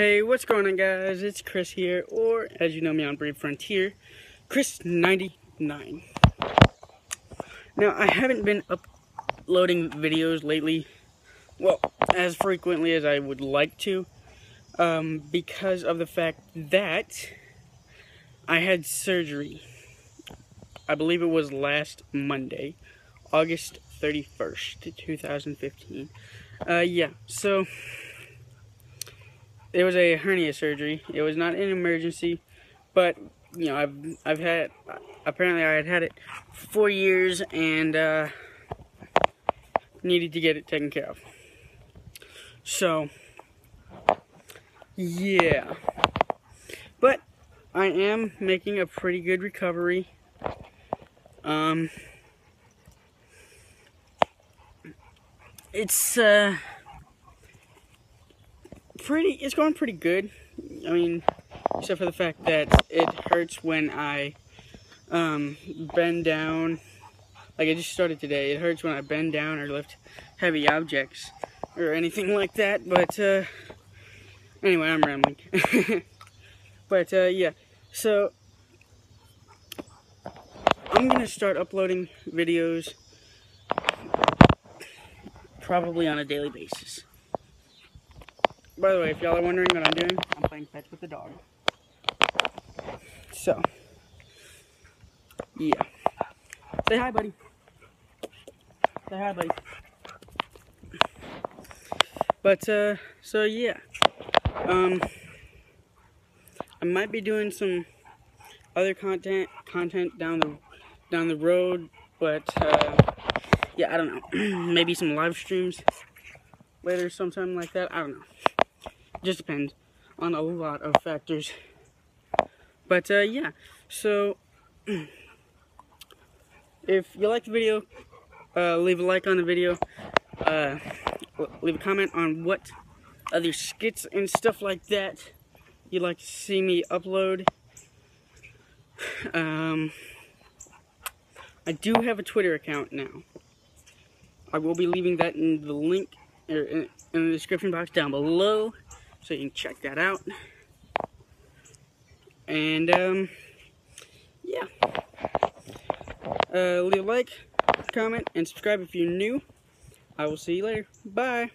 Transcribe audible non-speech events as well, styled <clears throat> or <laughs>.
Hey, what's going on guys? It's Chris here, or as you know me on Brave Frontier, Chris99. Now, I haven't been uploading videos lately, well, as frequently as I would like to, um, because of the fact that I had surgery. I believe it was last Monday, August 31st, 2015. Uh, yeah, so it was a hernia surgery. It was not an emergency, but you know I've I've had apparently I had had it for four years and uh, needed to get it taken care of. So yeah, but I am making a pretty good recovery. Um, it's uh pretty, it's going pretty good. I mean, except for the fact that it hurts when I um, bend down. Like I just started today. It hurts when I bend down or lift heavy objects or anything <laughs> like that. But uh, anyway, I'm rambling. <laughs> but uh, yeah, so I'm gonna start uploading videos probably on a daily basis. By the way, if y'all are wondering what I'm doing, I'm playing fetch with the dog. So, yeah. Say hi, buddy. Say hi, buddy. But, uh, so yeah. Um, I might be doing some other content, content down the, down the road, but, uh, yeah, I don't know. <clears throat> Maybe some live streams later sometime like that. I don't know just depends on a lot of factors. But uh, yeah, so <clears throat> if you like the video, uh, leave a like on the video. Uh, leave a comment on what other skits and stuff like that you'd like to see me upload. <sighs> Um, I do have a Twitter account now. I will be leaving that in the link er, in the description box down below so you can check that out. And, um, yeah. Uh, leave a like, comment, and subscribe if you're new. I will see you later. Bye.